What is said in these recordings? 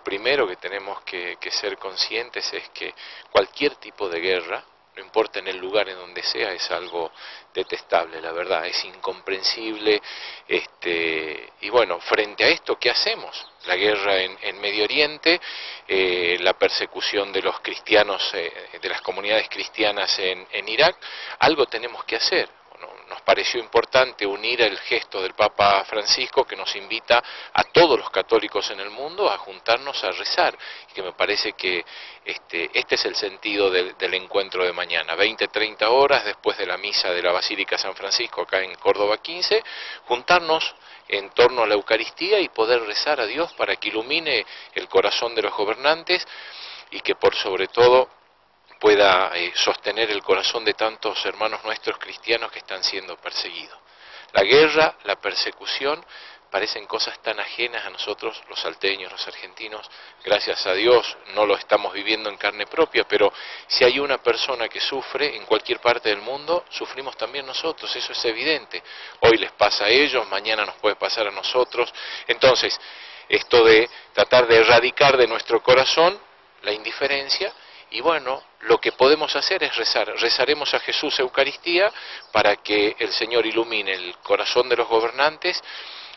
lo primero que tenemos que, ser conscientes es que cualquier tipo de guerra, no importa en el lugar en donde sea, es algo detestable, la verdad, es incomprensible. Este, y bueno, frente a esto, ¿qué hacemos? La guerra en, Medio Oriente, eh, la persecución de los cristianos, eh, de las comunidades cristianas en Irak, algo tenemos que hacer nos pareció importante unir el gesto del Papa Francisco que nos invita a todos los católicos en el mundo a juntarnos a rezar, y que me parece que este, este es el sentido del, encuentro de mañana, 20, 30 horas después de la misa de la Basílica San Francisco acá en Córdoba 15, juntarnos en torno a la Eucaristía y poder rezar a Dios para que ilumine el corazón de los gobernantes y que por sobre todo pueda eh, sostener el corazón de tantos hermanos nuestros cristianos que están siendo perseguidos. La guerra, la persecución, parecen cosas tan ajenas a nosotros, los salteños, los argentinos, gracias a Dios no lo estamos viviendo en carne propia, pero si hay una persona que sufre en cualquier parte del mundo, sufrimos también nosotros, eso es evidente. Hoy les pasa a ellos, mañana nos puede pasar a nosotros. Entonces, esto de tratar de erradicar de nuestro corazón la indiferencia y bueno, lo que podemos hacer es rezar. Rezaremos a Jesús Eucaristía para que el Señor ilumine el corazón de los gobernantes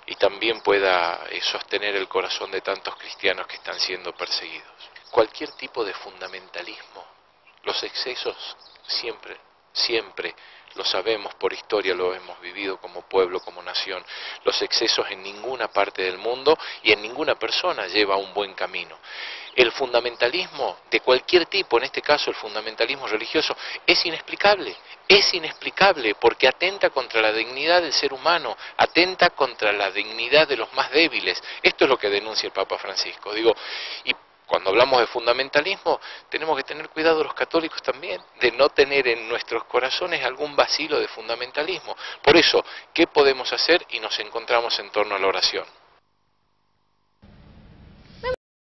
y también pueda eh, sostener el corazón de tantos cristianos que están siendo perseguidos. Cualquier tipo de fundamentalismo, los excesos siempre, siempre lo sabemos por historia, lo hemos vivido como pueblo, como nación. Los excesos en ninguna parte del mundo y en ninguna persona lleva a un buen camino. El fundamentalismo de cualquier tipo, en este caso el fundamentalismo religioso, es inexplicable. Es inexplicable porque atenta contra la dignidad del ser humano, atenta contra la dignidad de los más débiles. Esto es lo que denuncia el Papa Francisco. Digo, y cuando hablamos de fundamentalismo, tenemos que tener cuidado los católicos también, de no tener en nuestros corazones algún vacilo de fundamentalismo. Por eso, ¿qué podemos hacer? Y nos encontramos en torno a la oración.